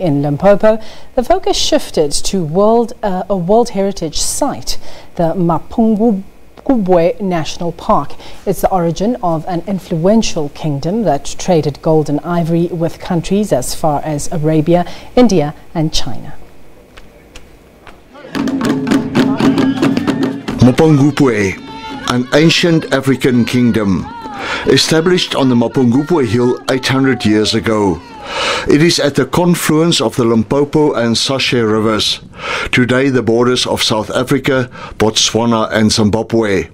In Limpopo, the focus shifted to world, uh, a World Heritage Site, the Mapungubwe National Park. It's the origin of an influential kingdom that traded gold and ivory with countries as far as Arabia, India, and China. Mapungubwe, an ancient African kingdom, established on the Mapungubwe Hill 800 years ago. It is at the confluence of the Limpopo and Shashe rivers, today the borders of South Africa, Botswana, and Zimbabwe.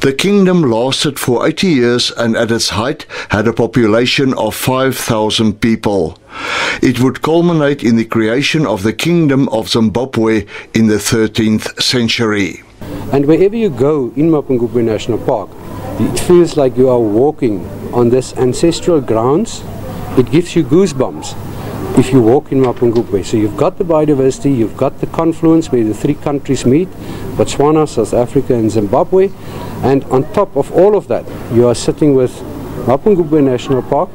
The kingdom lasted for 80 years and at its height had a population of 5,000 people. It would culminate in the creation of the Kingdom of Zimbabwe in the 13th century. And wherever you go in Mapungubwe National Park, it feels like you are walking on this ancestral grounds it gives you goosebumps if you walk in Mapungubwe. So you've got the biodiversity, you've got the confluence where the three countries meet, Botswana, South Africa and Zimbabwe, and on top of all of that, you are sitting with Mapungubwe National Park,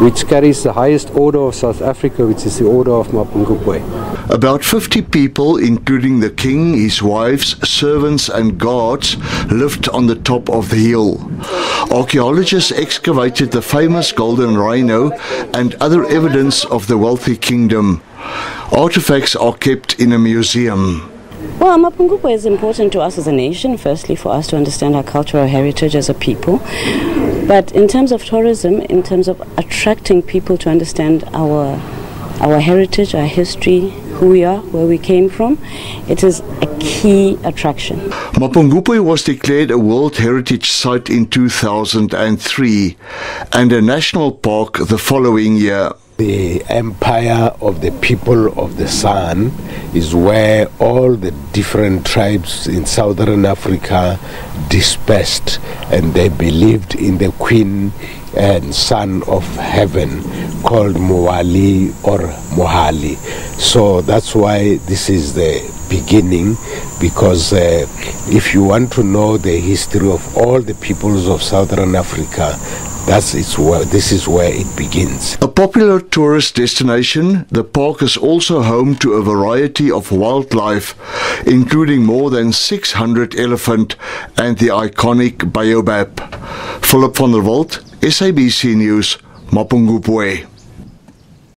which carries the highest order of South Africa, which is the Order of Mapungubwe. About 50 people, including the king, his wives, servants, and guards, lived on the top of the hill. Archaeologists excavated the famous golden rhino and other evidence of the wealthy kingdom. Artifacts are kept in a museum. Well, Mapungubwe is important to us as a nation, firstly, for us to understand our cultural heritage as a people. But in terms of tourism, in terms of attracting people to understand our, our heritage, our history, who we are, where we came from, it is a key attraction. Mapungubwe was declared a World Heritage Site in 2003 and a national park the following year. The empire of the people of the sun is where all the different tribes in southern Africa dispersed and they believed in the queen and son of heaven called Muali or Mohali. So that's why this is the beginning because uh, if you want to know the history of all the peoples of southern Africa, that's it's where this is where it begins. A popular tourist destination, the park is also home to a variety of wildlife, including more than 600 elephant and the iconic baobab. Philip van der Walt, SABC News, Mapungubwe.